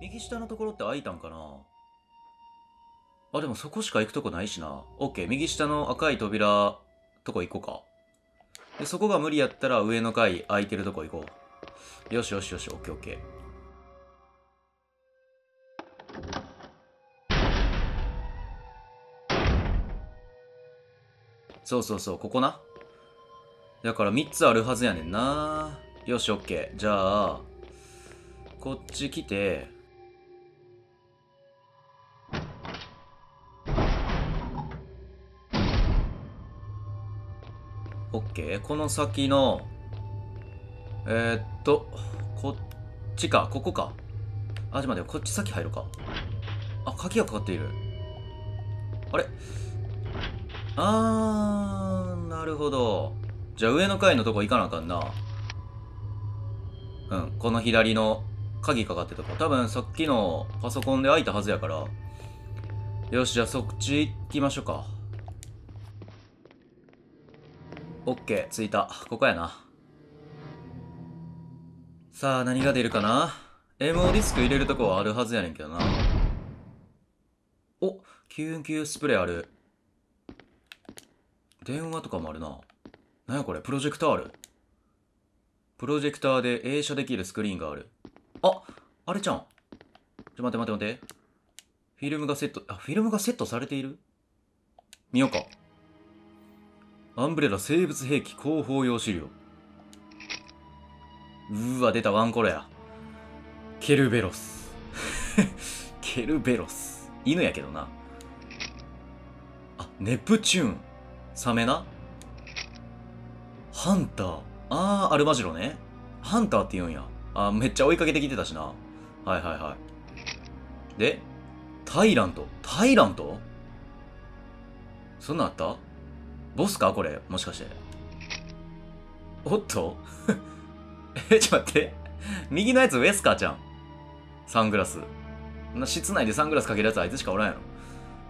右下のところって開いたんかな？あ、でもそこしか行くとこないしな。オッケー、右下の赤い扉、とこ行こうか。で、そこが無理やったら上の階空いてるとこ行こう。よしよしよし、オッケーオッケー。そうそうそう、ここな。だから3つあるはずやねんな。よし、オッケー。じゃあ、こっち来て、オッケー。この先の、えー、っと、こっちか、ここか。あ、ちょっと待って、こっち先入るか。あ、鍵がかかっている。あれ？あー、なるほど。じゃあ上の階のとこ行かなあかんな。うん、この左の鍵かかってとこ。多分さっきのパソコンで開いたはずやから。よし、じゃあそっち行きましょうか。オッケー、着いた。ここやな。さあ、何が出るかな ?MO ディスク入れるとこはあるはずやねんけどな。お救急スプレーある。電話とかもあるな。なんやこれ？プロジェクターある。プロジェクターで映写できるスクリーンがある。ああれちゃん。ちょ、待って待って待って。フィルムがセット、あ、フィルムがセットされている？見ようか。アンブレラ生物兵器広報用資料。うーわ、出たワンコロや。ケルベロス。ケルベロス。犬やけどな。あ、ネプチューン。サメな。ハンター。あー、アルマジロね。ハンターって言うんや。あ、めっちゃ追いかけてきてたしな。はいはいはい。で、タイラント。タイラント？そんなんあった？ボスか？これ。もしかして。おっと？え、ちょっと待って。右のやつウェスカーちゃん。サングラス。な室内でサングラスかけるやつあいつしかおらんやろ。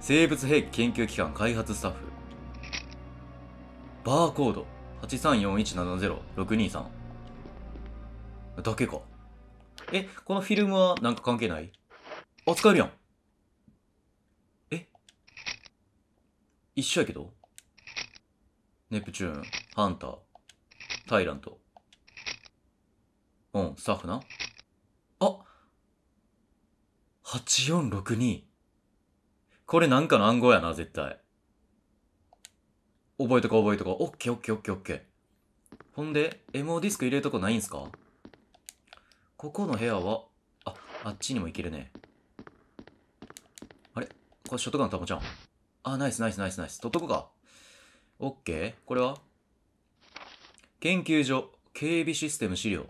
生物兵器研究機関開発スタッフ。バーコード。834170623。だけか。え、このフィルムはなんか関係ない？あ、使えるやん。え？一緒やけどネプチューン、ハンター、タイラント。うん、スタッフな。あ !8462。これなんかの暗号やな、絶対。覚えとこ覚えとこ。オッケーオッケーオッケーオッケー。ほんで、MO ディスク入れるとこないんすか？ここの部屋は、あ、あっちにも行けるね。あれ？これショットガンの弾ちゃん？あ、ナイスナイスナイスナイス。取っとこか。オッケーこれは？研究所、警備システム資料。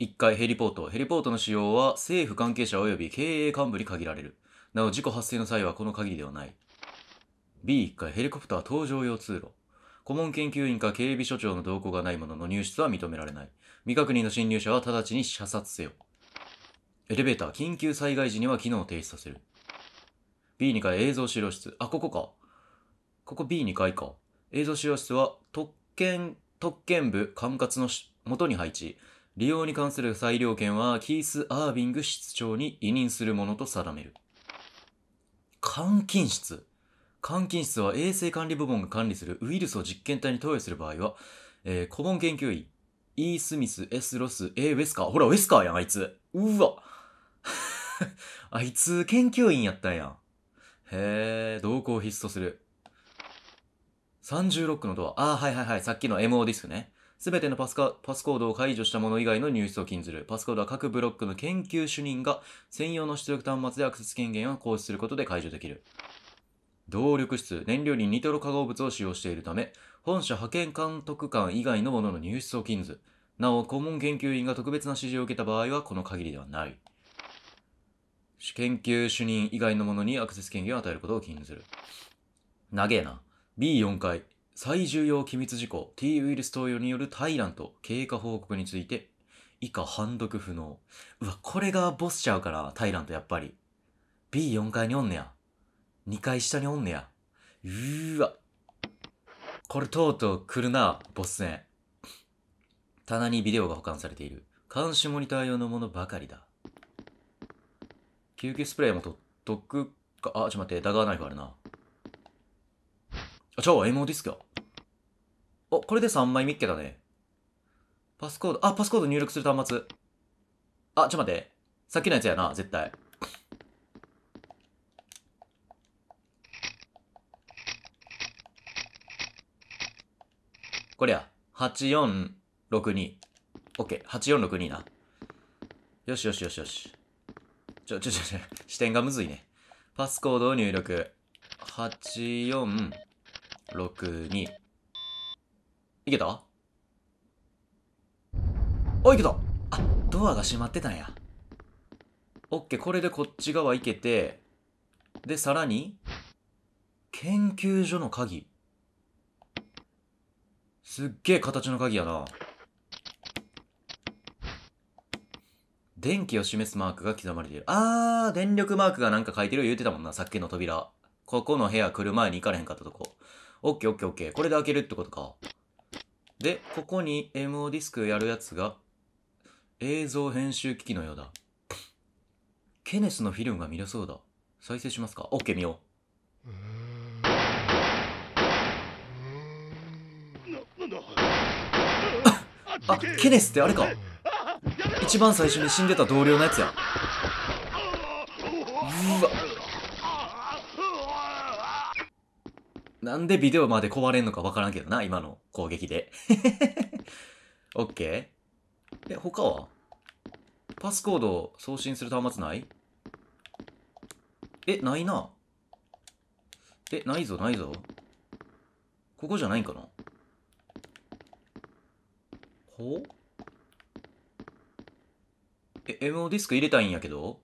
1階ヘリポート。ヘリポートの使用は政府関係者及び経営幹部に限られる。なお、事故発生の際はこの限りではない。B1 階ヘリコプター搭乗用通路。顧問研究員か警備所長の同行がない者のの入室は認められない。未確認の侵入者は直ちに射殺せよ。エレベーター、緊急災害時には機能を停止させる。B2 階映像資料室。あ、ここか。ここ B2 階か。映像資料室は特権、特権部管轄の元に配置。利用に関する裁量権はキース・アービング室長に委任するものと定める。監禁室。監禁室は衛生管理部門が管理するウイルスを実験体に投与する場合は、えー、顧問研究員、E. スミス、S. ロス、A. ウェスカー。ほら、ウェスカーやん、あいつ。うわ。あいつ、研究員やったんやん。へえ、動向を必須とする。36のドア。ああ、はいはいはい。さっきの MO ディスクね。すべてのパスカパスコードを解除したもの以外の入出を禁ずる。パスコードは各ブロックの研究主任が専用の出力端末でアクセス権限を行使することで解除できる。動力室、燃料にニトロ化合物を使用しているため、本社派遣監督官以外のものの入出を禁ず。なお、顧問研究員が特別な指示を受けた場合はこの限りではない。研究主任以外のものにアクセス権限を与えることを禁ずる。長えな。B4 回、最重要機密事項、T ウイルス投与によるタイラント、経過報告について、以下判読不能。うわ、これがボスちゃうから、タイラントやっぱり。B4 階におんねや。2階下におんねや。うーわ。これとうとう来るな、ボス戦。棚にビデオが保管されている。監視モニター用のものばかりだ。救急スプレーも取っとくか。あ、ちょっと待って、ダガーナイフあるな。あ、ちゃうわ、エモディスクや。お、これで3枚見っけだね。パスコード、あ、パスコード入力する端末。あ、ちょ待って。さっきのやつやな、絶対。これや。8462。オッケー。8462な。よしよしよしよし。ちょ、ちょ、ちょ、ちょ、視点がむずいね。パスコードを入力。84。いけた？お、いけたあ、ドアが閉まってたんや。オッケー、これでこっち側行けて、で、さらに、研究所の鍵。すっげえ形の鍵やな。電気を示すマークが刻まれている。あー、電力マークがなんか書いてる言うてたもんな、さっきの扉。ここの部屋来る前に行かれへんかったとこ。オッケーオッケーオッケー。これで開けるってことか。で、ここに MO ディスクやるやつが、映像編集機器のようだ。ケネスのフィルムが見れそうだ。再生しますか？オッケー見よう。あ、ケネスってあれか。一番最初に死んでた同僚のやつや。うわ。なんでビデオまで壊れんのかわからんけどな、今の攻撃で。オッケー。え、他は？パスコードを送信する端末ない？え、ないな。え、ないぞ、ないぞ。ここじゃないんかな？ほう？え、MO ディスク入れたいんやけど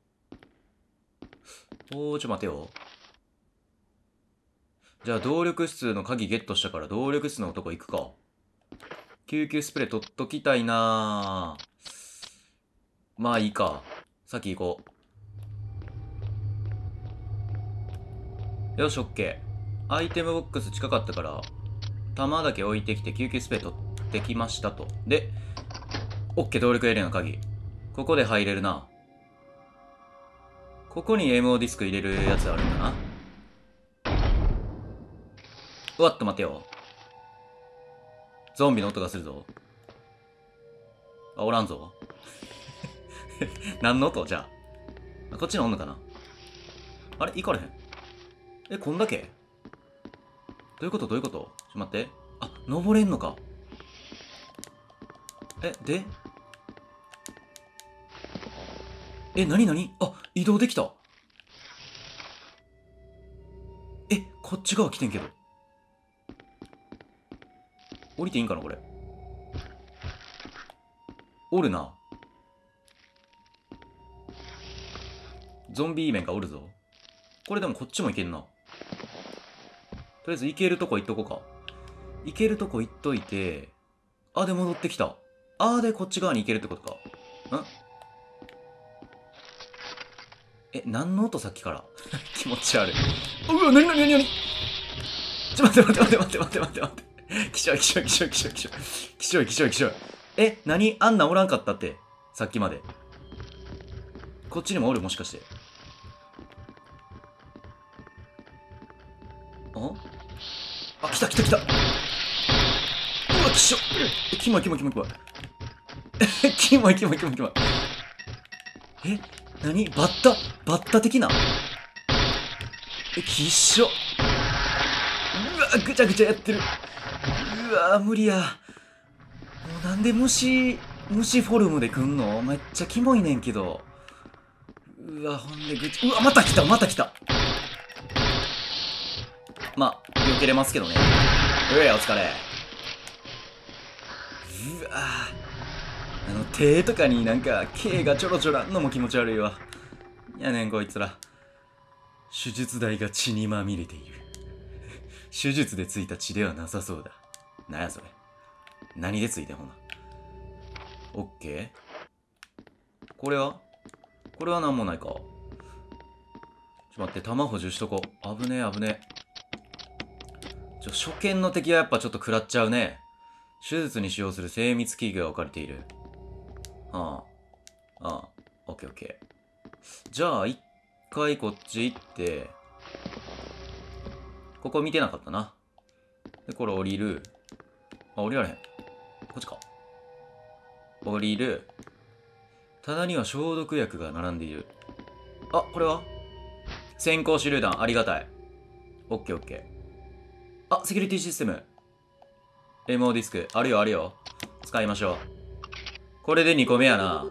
おー、ちょ待てよ。じゃあ、動力室の鍵ゲットしたから、動力室の男行くか。救急スプレー取っときたいなまあいいか。先行こう。よし、オッケー。アイテムボックス近かったから、弾だけ置いてきて救急スプレー取ってきましたと。で、オッケー、動力エリアの鍵。ここで入れるな。ここに MO ディスク入れるやつあるんだな。うわっと待てよ。ゾンビの音がするぞ。あ、おらんぞ。何の音？じゃあ。こっちにおんのかな？あれ？行かれへん。え、こんだけ？どういうこと？どういうこと？ちょっと待って。あ、登れんのか。え、で？え、なになにあ、移動できた。え、こっち側来てんけど。降りていいんかなこれ。おるな。ゾンビ面がおるぞ。これでもこっちもいけんな。とりあえず行けるとこ行っとこうか。行けるとこ行っといて、あ、で戻ってきた。あーでこっち側に行けるってことか。ん？え、何の音さっきから？気持ち悪い。うわ、なになになになにちょ、待って待って待って待って待って待って。きしょいきしょいきしょいきしょいきしょい。きしょいきしょいきしょい。え、何？あんなおらんかったって。さっきまで。こっちにもおる？もしかして。あ？あ、来た来た来た。うわ、きしょ。え、キモいキモいキモいキモい。え、キモい キモいキモいキモい。え、何？バッタ？バッタ的な？え、きっしょ。うわ、ぐちゃぐちゃやってる。うわ、無理や。もうなんで虫、虫フォルムで来んの？めっちゃキモいねんけど。うわ、ほんでぐち、うわ、また来た、また来た。まあ、避けれますけどね。うえ、お疲れ。うわあの、手とかになんか、毛がちょろちょろあんのも気持ち悪いわ。やねん、こいつら。手術台が血にまみれている。手術でついた血ではなさそうだ。なんやそれ。何でついてんほな。オッケーこれは？これはなんもないか。ちょっと待って、弾補充しとこう。危ねえ、危ねえ。ちょ、初見の敵はやっぱちょっと食らっちゃうね。手術に使用する精密機器が置かれている。ああ。ああ。オッケーオッケー。じゃあ、一回こっち行って、ここ見てなかったな。で、これ降りる。あ、降りられへん。こっちか。降りる。棚には消毒薬が並んでいる。あ、これは？先行手榴弾、ありがたい。オッケーオッケー。あ、セキュリティシステム。MO ディスク、あるよあるよ。使いましょう。これで2個目やな。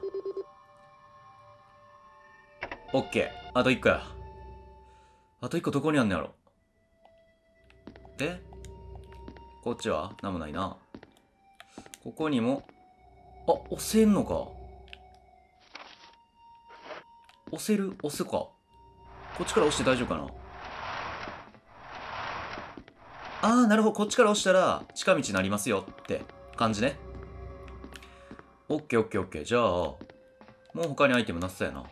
オッケー。あと1個や。あと1個どこにあんねやろ。で、こっちは？なんもないな。ここにも、あ、押せんのか。押せる？押すか。こっちから押して大丈夫かなあー、なるほど。こっちから押したら近道になりますよって感じね。オッケーオッケーオッケー。じゃあ、もう他にアイテムなさそうやな。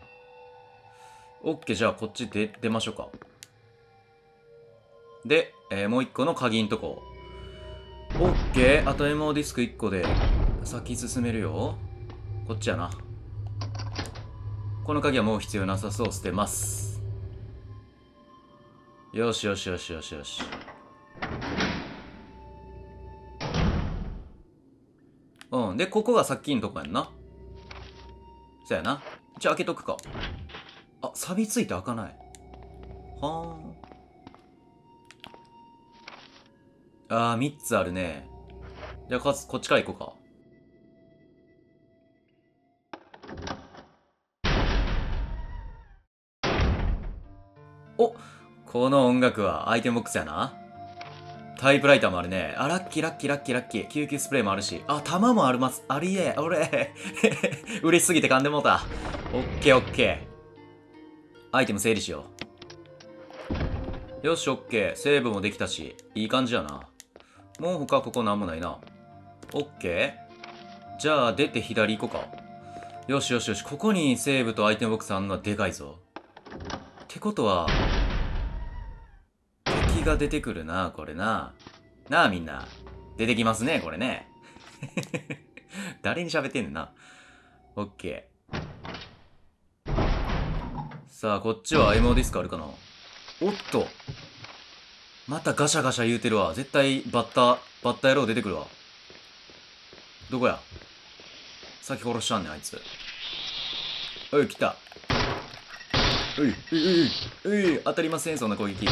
オッケー、じゃあこっちで出ましょうか。で、えーもう一個の鍵んとこ。オッケー、あと MO ディスク1個で先進めるよ。こっちやな。この鍵はもう必要なさそう、捨てます。よしよしよしよしよし。うん。で、ここがさっきのとこやんな。そやな。じゃあ開けとくか。あ、錆びついて開かない。はーあー、3つあるね。じゃあ、こっちから行こうか。おこの音楽はアイテムボックスやな。タイプライターもあるね。あ、ラッキーラッキーラッキーラッキー。救急スプレーもあるし。あ、弾もあります。ありえ。俺。嬉しすぎて噛んでもうた。オッケーオッケー。アイテム整理しよう。よし、オッケー。セーブもできたし、いい感じやな。もう他ここなんもないな。オッケー。じゃあ、出て左行こうか。よしよしよし。ここにセーブとアイテムボックスあんのはでかいぞ。ってことは、敵が出てくるな、これな。なあ、みんな。出てきますね、これね。誰に喋ってんねんな。オッケー。さあ、こっちは MO ディスクあるかなおっとまたガシャガシャ言うてるわ。絶対バッタ、バッタ野郎出てくるわ。どこや？先殺しちゃんねん、あいつ。おい、来た。うい、うい、うい、うい、当たりません、そんな攻撃。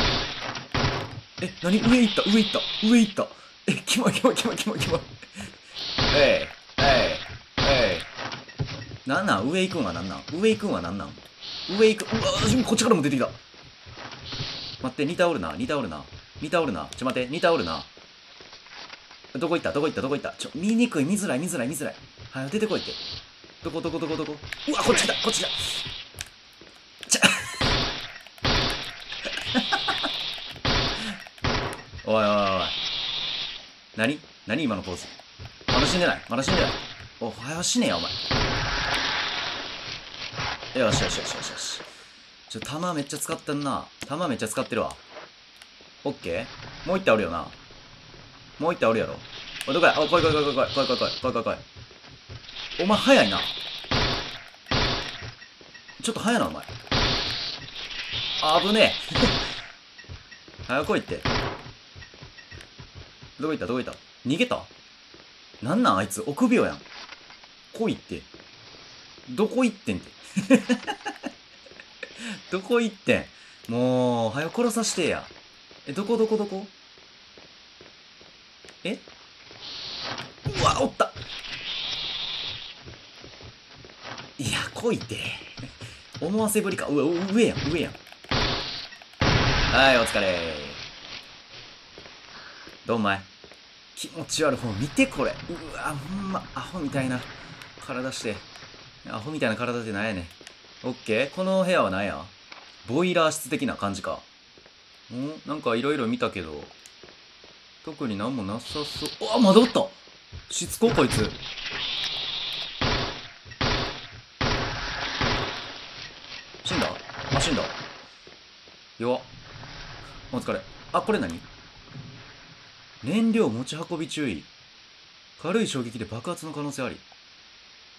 え、なに上行った、上行った、上行った。え、キモ、キモ、キモ、キモ、キモい。えい、えい、えい。なんなん？上行くんはなんなん？上行くんはなんなん？上行く、うわ、こっちからも出てきた。待って、似倒るな、似倒るな。似倒るな。ちょ、待って、似倒るな。どこ行った？どこ行った？どこ行った？ちょ、見にくい、見づらい、見づらい、見づらい。はい、出てこいって。どこ？どこ？どこ？どこ？うわ、こっち来た、こっち来た。ちゃ、おいおいおい。何？何？今のポーズ。まだ死んでない？まだ死んでない？お、早よ死ねや、お前。よしよしよしよしよし。ちょ、弾めっちゃ使ってんな。弾めっちゃ使ってるわ。オッケー？もう一体おるよな？もう一体おるやろ？おい、どこや？おい、来い来い来い来い来い来い来い来い来い来い。お前早いな。ちょっと早いな、お前。あぶねえ。早来いって。どこ行った？どこ行った？逃げた？なんなん？あいつ臆病やん。来いって。どこ行ってんって？どこ行ってん？もう、早殺さしてや。え、どこどこどこ？え？うわ、おったいや、来いて。思わせぶりか。うわ、上やん、上やん。はい、お疲れどんまい。気持ち悪い。ほん見てこれ。うわ、ほんま、アホみたいな体して。アホみたいな体ってなんやねん。オッケー？この部屋は何や？ボイラー室的な感じか。ん？なんかいろいろ見たけど、特になんもなさそう。うわ、まだおったしつここいつ。死んだ？あ、死んだ。弱っ。お疲れ。あ、これ何？燃料持ち運び注意。軽い衝撃で爆発の可能性あり。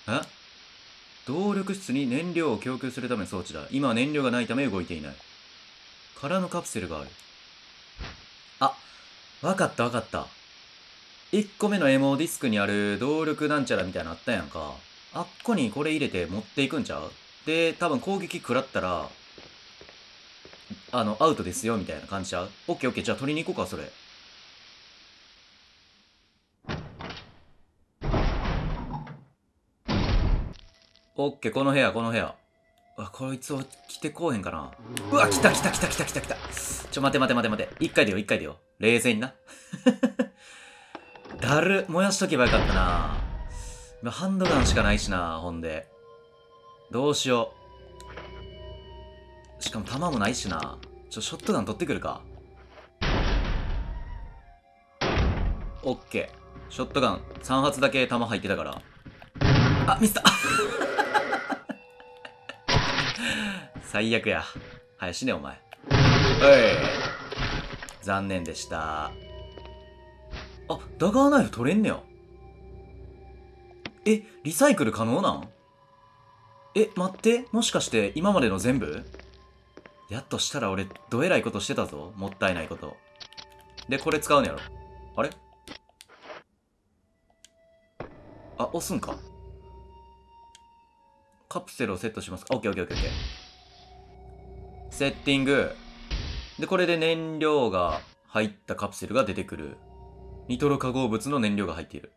え？動力室に燃料を供給するための装置だ。今は燃料がないため動いていない。空のカプセルがある。あ、わかったわかった。1個目のエモディスクにある動力なんちゃらみたいなのあったやんか。あっこにこれ入れて持っていくんちゃう？で、多分攻撃食らったら、あの、アウトですよみたいな感じちゃう？オッケーオッケー、じゃあ取りに行こうか、それ。オッケー、この部屋、この部屋。うわ、こいつを来てこうへんかな。うわ、来た来た来た来た来た来た。ちょ、待て待て待て待て。一回でよ、一回でよ。冷静にな。だる、燃やしとけばよかったな。今ハンドガンしかないしな、ほんで。どうしよう。しかも弾もないしな。ちょ、ショットガン取ってくるか。オッケー。ショットガン3発だけ弾入ってたから。あ、ミスった 最悪や。はい、死ね、お前。おい。残念でした。あ、ダガーナイフ取れんねや。え、リサイクル可能なん？え、待って。もしかして今までの全部？やっとしたら俺、どえらいことしてたぞ。もったいないこと。で、これ使うんやろ。あれ？あ、押すんか？カプセルをセットしますか？オッケーオッケーオッケーオッケー。セッティング。で、これで燃料が入ったカプセルが出てくる。ニトロ化合物の燃料が入っている。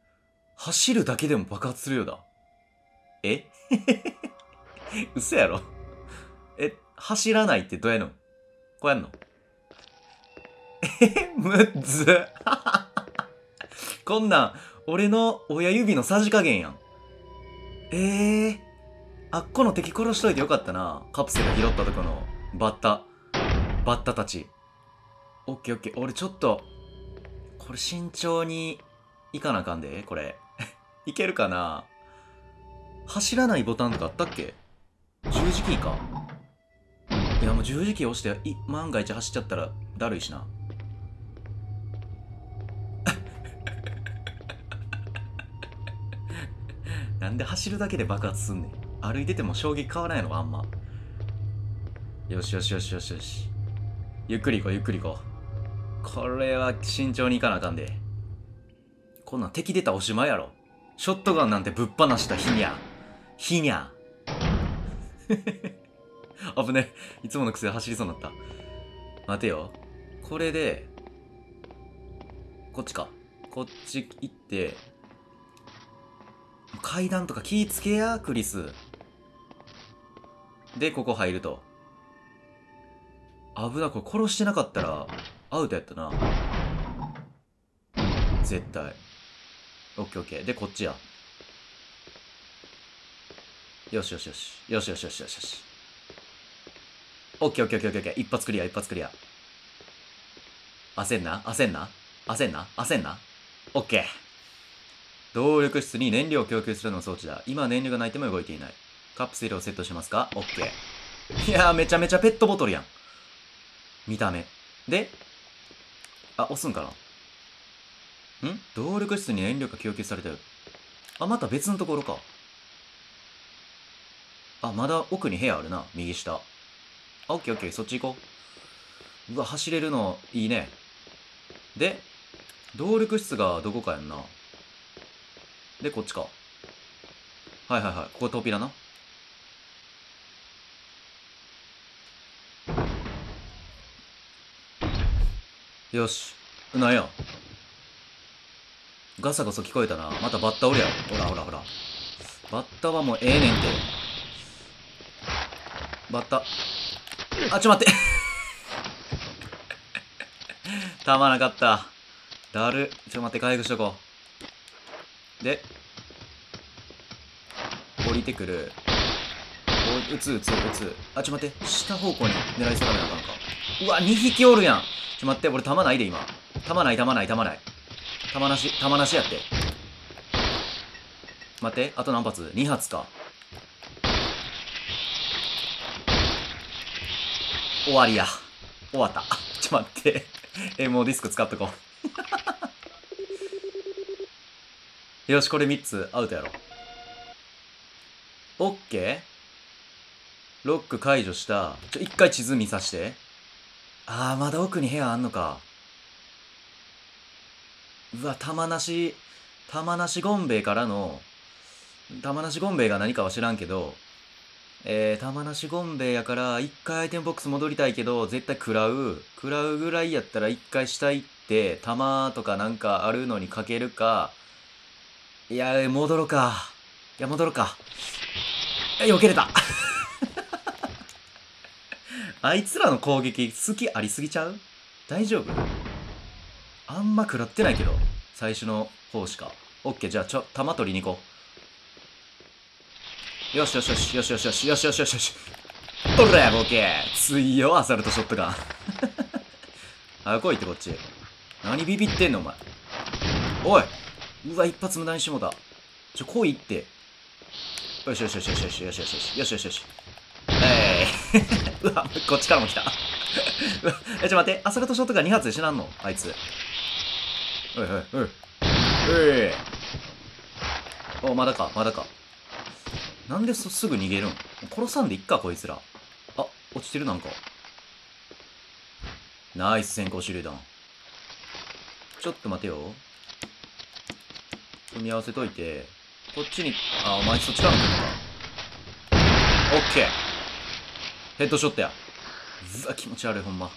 走るだけでも爆発するようだ。え？嘘やろえ、走らないってどうやんの？こうやんの？え、むっず。こんなん、俺の親指のさじ加減やん。えー、あっこの敵殺しといてよかったな。カプセル拾ったとこのバッタ。バッタたち。オッケーオッケー。俺ちょっと、これ慎重にいかなあかんで、これ。いけるかな走らないボタンとかあったっけ？十字キーか。いやもう十字キー押して、い、万が一走っちゃったらだるいしな。なんで走るだけで爆発すんねん。歩いてても衝撃変わらないのあんま。よしよしよしよしよし。ゆっくり行こうゆっくり行こう。これは慎重に行かなあかんで。こんなん敵出たおしまいやろ。ショットガンなんてぶっ放した日にゃ。日にゃ。危ね。いつもの癖で走りそうになった。待てよ。これで、こっちか。こっち行って、階段とか気ぃつけや、クリス。で、ここ入ると。危な、これ殺してなかったら、アウトやったな。絶対。オッケーオッケー。で、こっちや。よしよしよし。よしよしよしよしよし。オッケーオッケーオッケーオッケー。一発クリア、一発クリア。焦んな？焦んな？焦んな？焦んな？オッケー。動力室に燃料を供給するの装置だ。今燃料がないても動いていない。カプセルをセットしますか？オッケー。いやー、めちゃめちゃペットボトルやん。見た目。で、あ、押すんかな？ん？動力室に燃料が供給されてる。あ、また別のところか。あ、まだ奥に部屋あるな。右下。あ、オッケーオッケー。そっち行こう。うわ、走れるのいいね。で、動力室がどこかやんな。で、こっちか。はいはいはい。ここ扉な。よし。なんや？ガサゴソ聞こえたな。またバッタおるやろ。ほらほらほら。バッタはもうええねんて。バッタ。あ、ちょ待って。たまなかった。だる。ちょ待って、回復しとこう。で、降りてくる。お、撃つ撃つ撃つ。あ、ちょ待って。下方向に狙い定めなあかんか。うわ、2匹おるやん。ちょ待って、俺弾ないで今。弾ない弾ない弾ない。弾なし、弾なしやって。待って、あと何発 ?2 発か。終わりや。終わった。ちょ待って。え、もうディスク使っとこう。よし、これ3つアウトやろ。オッケーロック解除した。ちょ、一回地図見さして。あー、まだ奥に部屋あんのか。うわ、玉なし、玉なしゴンベイからの、玉なしゴンベイが何かは知らんけど、えー、玉なしゴンベイやから、一回アイテムボックス戻りたいけど、絶対食らう。食らうぐらいやったら一回下行って、玉とかなんかあるのにかけるか、いや、戻ろうか。いや、戻ろうか。え、避けれたあいつらの攻撃好きありすぎちゃう？大丈夫？あんま食らってないけど、最初の方しか。オッケー、じゃあ、ちょ、弾取りに行こう。よしよしよし、よしよしよし、よしよしよしよし。おらボケ強よ、アサルトショットガン。早来いってこっち。何ビビってんの、お前。おいうわ、一発無駄にしもうた。ちょ、来いって。よしよしよしよしよしよしよしよしよしよし。うわ、こっちからも来た。え、ちょ待って、アサルトショットガン2発で死なんの？あいつ。おいおいおい。おい。お、まだか、まだか。なんでそすぐ逃げるん？殺さんでいっか、こいつら。あ、落ちてるなんか。ナイス先行手榴弾。ちょっと待てよ。組み合わせといて、こっちに、あ、お前そっちから来るのか。オッケー。ヘッドショットや。うわ、気持ち悪い、ほんま。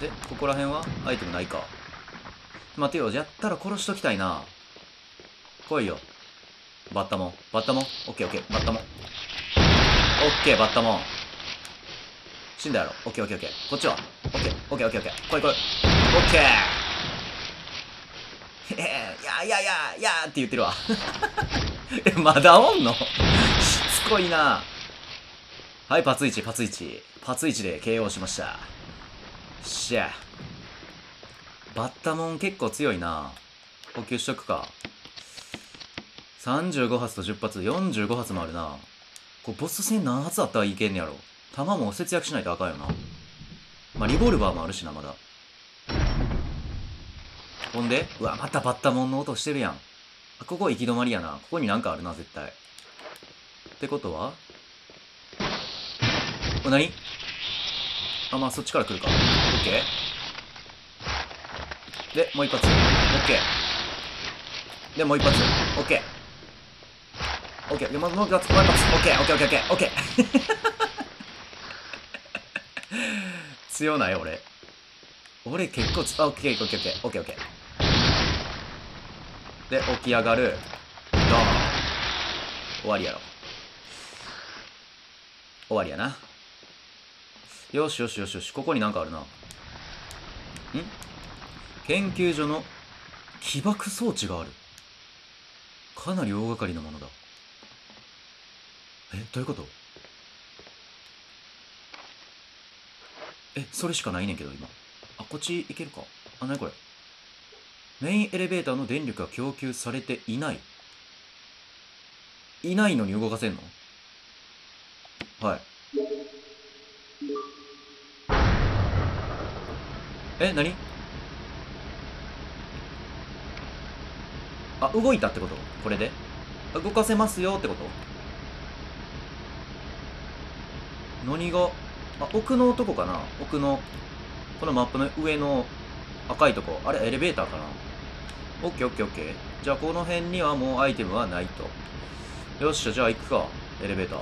で、ここら辺は？アイテムないか。待てよ、やったら殺しときたいな。来いよ。バッタモン。バッタモン？オッケーオッケー。バッタモン。オッケー、バッタモン。死んだやろ。オッケーオッケーオッケー。こっちは？オッケー、オッケーオッケーオッケー。来い来い。オッケー。へへいやいやいやいやーって言ってるわ。え、まだおんの？しつこいな。はい、パツイチ、パツイチ。パツイチで KO しました。よっしゃ。バッタモン結構強いな。補給しとくか。35発と10発、45発もあるな。これボス戦何発あったらいけんねやろ。弾も節約しないとあかんよな。まあ、リボルバーもあるしな、まだ。ほんで、うわ、またバッタモンの音してるやん。あ、ここ行き止まりやな。ここになんかあるな、絶対。ってことはお、なにあ、まあ、そっちから来るか。オッケー。で、もう一発。オッケー。で、もう一発。オッケー。オッケー。で、もうもう一発。もう一発。オッケー、オッケー、オッケー、オッケー。オッケー。強ない？俺。俺結構つ、あ、オッケー、オッケー、オッケー、オッケー、オッケー。で、起き上がる。ドーン。終わりやろ。終わりやな。よしよしよしよし、ここになんかあるな。ん？研究所の起爆装置がある。かなり大掛かりなものだ。え、どういうこと？え、それしかないねんけど、今。あ、こっち行けるか？あ、なにこれ？メインエレベーターの電力が供給されていない。いないのに動かせんの？はい。え、なにあ、動いたってこと？これで？動かせますよってこと？何が、あ、奥のとこかな？奥の、このマップの上の赤いとこ。あれ、エレベーターかな？オッケーオッケーオッケー。じゃあ、この辺にはもうアイテムはないと。よっしゃ、じゃあ行くか。エレベーター。